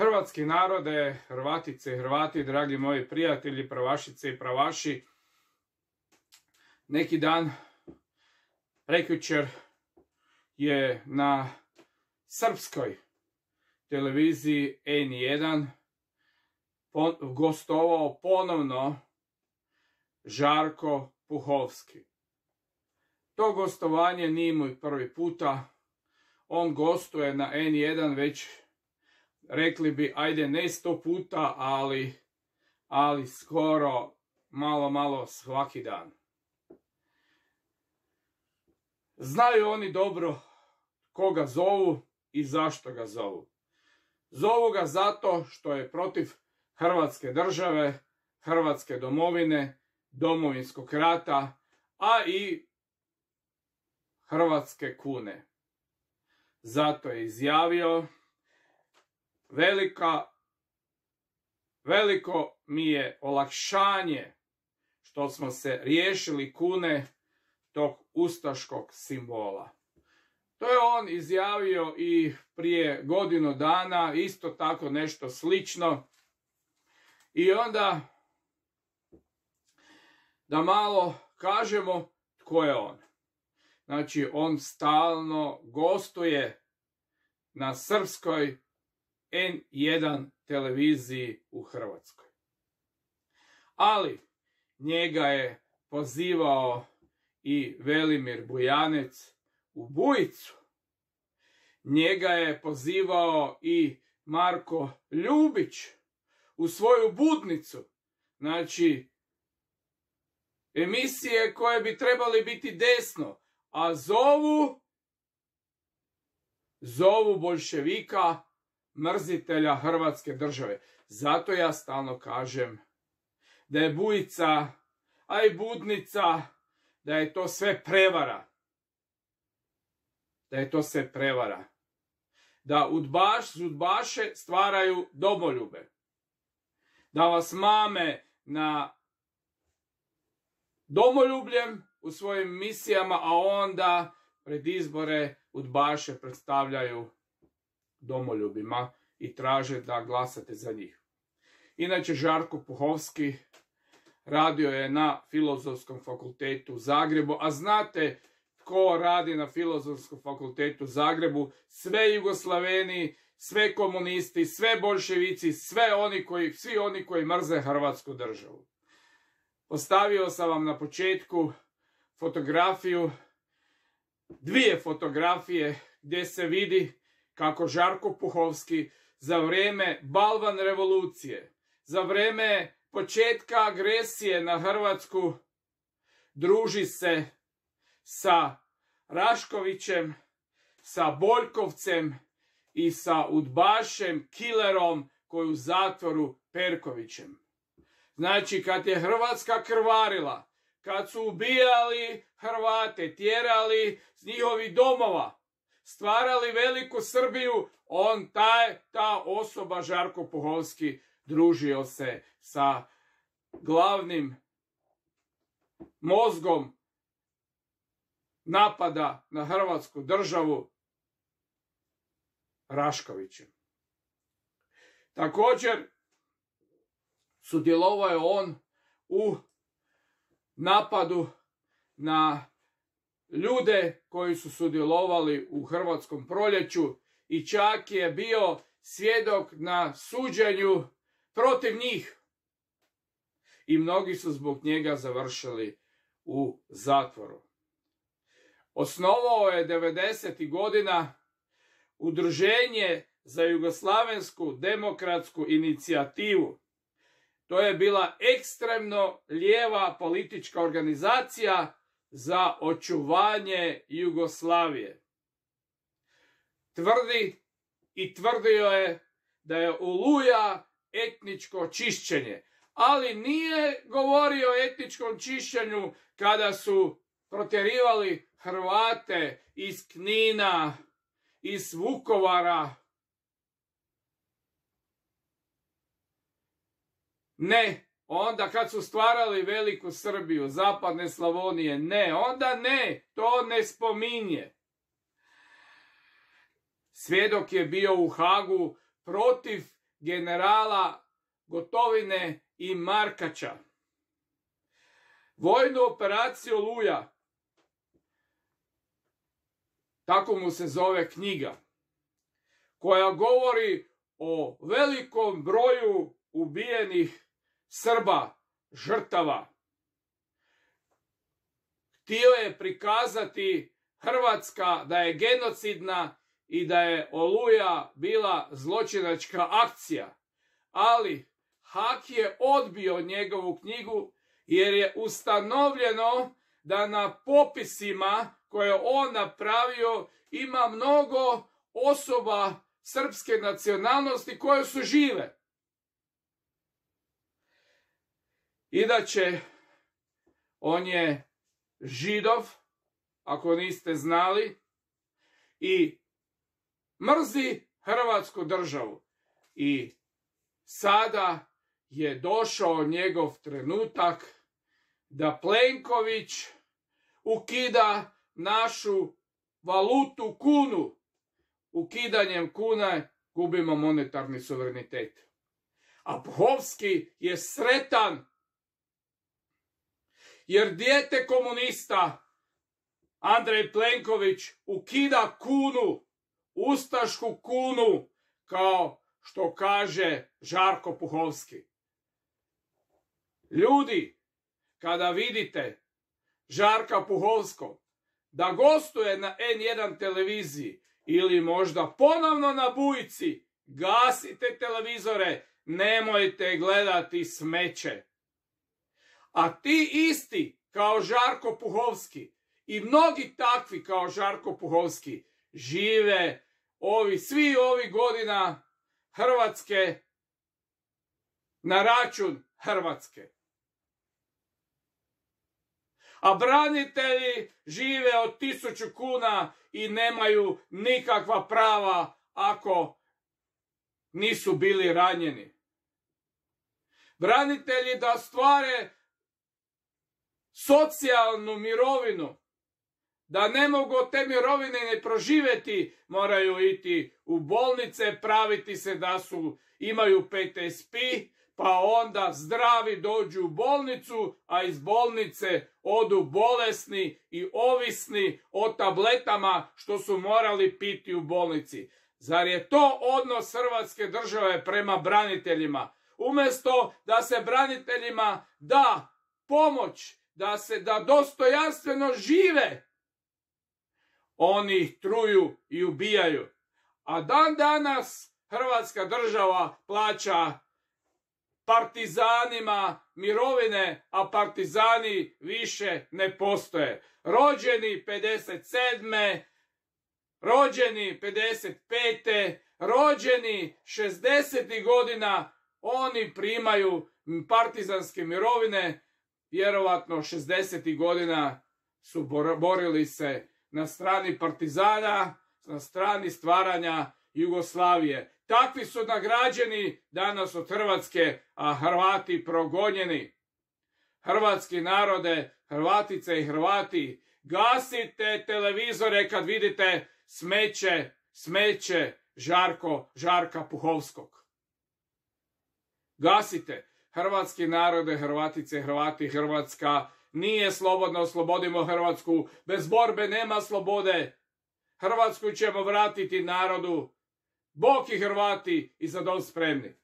Hrvatski narode, Hrvatice i Hrvati, dragi moji prijatelji, pravašice i pravaši, neki dan, prekjučer, je na srpskoj televiziji N1 gostovao ponovno Žarko Puhovski. To gostovanje nije moj prvi puta. On gostuje na N1 već rekli bi ajde ne sto puta, ali, ali skoro malo malo svaki dan. Znaju oni dobro koga zovu i zašto ga zovu. Zovu ga zato što je protiv Hrvatske države, Hrvatske domovine, domovinskog rata, a i Hrvatske kune. Zato je izjavio velika, veliko mi je olakšanje što smo se riješili kune tog ustaškog simbola. To je on izjavio i prije godinu dana, isto tako nešto slično. I onda da malo kažemo tko je on. Znači, on stalno gostuje na srpskoj N1 televiziji u Hrvatskoj. Ali njega je pozivao i Velimir Bujanec u Bujicu. Njega je pozivao i Marko Ljubić u svoju budnicu. Znači, emisije koje bi trebali biti desno, a zovu zovu bolševika mrzitelja Hrvatske države. Zato ja stalno kažem da je bujica, a i budnica, da je to sve prevara. Da je to sve prevara. Da udbaš, udbaše stvaraju domoljube. Da vas mame na domoljubljem u svojim misijama, a onda pred izbore udbaše predstavljaju domoljubima i traže da glasate za njih. Inače, Žarko Puhovski radio je na Filozofskom fakultetu u Zagrebu, a znate tko radi na Filozofskom fakultetu u Zagrebu? Sve Jugoslaveni, sve komunisti, sve bolševici, sve oni koji, svi oni koji mrze Hrvatsku državu. Postavio sam vam na početku fotografiju, dvije fotografije gdje se vidi kako Žarko Puhovski za vrijeme Balvan revolucije, za vrijeme početka agresije na Hrvatsku druži se sa Raškovićem, sa Boljkovcem i sa Udbašem, Kilerom koji u zatvoru Perkovićem. Znači kad je Hrvatska krvarila, kad su ubijali Hrvate, tjerali z njihovih domova, stvarali veliku Srbiju, on taj, ta osoba Žarko Puhovski družio se sa glavnim mozgom napada na Hrvatsku državu Raškovićem. Također sudjelovao je on u napadu na ljude koji su sudjelovali u Hrvatskom proljeću i čak je bio svjedok na suđenju protiv njih. I mnogi su zbog njega završili u zatvoru. Osnovao je 90. godina udruženje za jugoslavensku demokratsku inicijativu. To je bila ekstremno lijeva politička organizacija za očuvanje Jugoslavije. Tvrdi i tvrdio je da je oluja etničko čišćenje, ali nije govorio o etničkom čišćenju kada su protjerivali Hrvate iz Knina, iz Vukovara. Ne, Onda kad su stvarali veliku Srbiju, zapadne Slavonije, ne, onda ne, to ne spominje. Svjedok je bio u Hagu protiv generala Gotovine i Markača. Vojnu operaciju Luja, tako mu se zove knjiga, koja govori o velikom broju ubijenih Srba, žrtava. Htio je prikazati Hrvatska da je genocidna i da je Oluja bila zločinačka akcija. Ali Hak je odbio njegovu knjigu jer je ustanovljeno da na popisima koje on napravio ima mnogo osoba srpske nacionalnosti koje su žive. Inače, on je židov, ako niste znali, i mrzi Hrvatsku državu. I sada je došao njegov trenutak da Plenković ukida našu valutu kunu. Ukidanjem kune gubimo monetarni suverenitet. A Puhovski je sretan jer dijete komunista Andrej Plenković ukida kunu, ustašku kunu, kao što kaže Žarko Puhovski. Ljudi, kada vidite Žarka Puhovskog da gostuje na N1 televiziji ili možda ponovno na bujici, gasite televizore, nemojte gledati smeće. A ti isti, kao Žarko Puhovski, i mnogi takvi kao Žarko Puhovski, žive ovi, svi ovih godina Hrvatske na račun Hrvatske. A branitelji žive od tisuću kuna i nemaju nikakva prava ako nisu bili ranjeni. Branitelji da stvare socijalnu mirovinu, da ne mogu te mirovine ne proživjeti, moraju iti u bolnice, praviti se da su imaju PTSP, pa onda zdravi dođu u bolnicu, a iz bolnice odu bolesni i ovisni o tabletama što su morali piti u bolnici. Zar je to odnos Hrvatske države prema braniteljima? Umjesto da se braniteljima da pomoć, da se da dostojanstveno žive, oni ih truju i ubijaju. A dan danas Hrvatska država plaća partizanima mirovine, a partizani više ne postoje. Rođeni 57. Rođeni 55. Rođeni 60. godina, oni primaju partizanske mirovine, vjerovatno 60. godina su borili se na strani partizana, na strani stvaranja Jugoslavije. Takvi su nagrađeni danas od Hrvatske, a Hrvati progonjeni. Hrvatski narode, Hrvatice i Hrvati, gasite televizore kad vidite smeće, smeće Žarko, Žarka Puhovskog. Gasite. Hrvatski narode, Hrvatice, Hrvati, Hrvatska nije slobodno, oslobodimo Hrvatsku. Bez borbe nema slobode. Hrvatsku ćemo vratiti narodu. Bog i Hrvati i za dom spremni.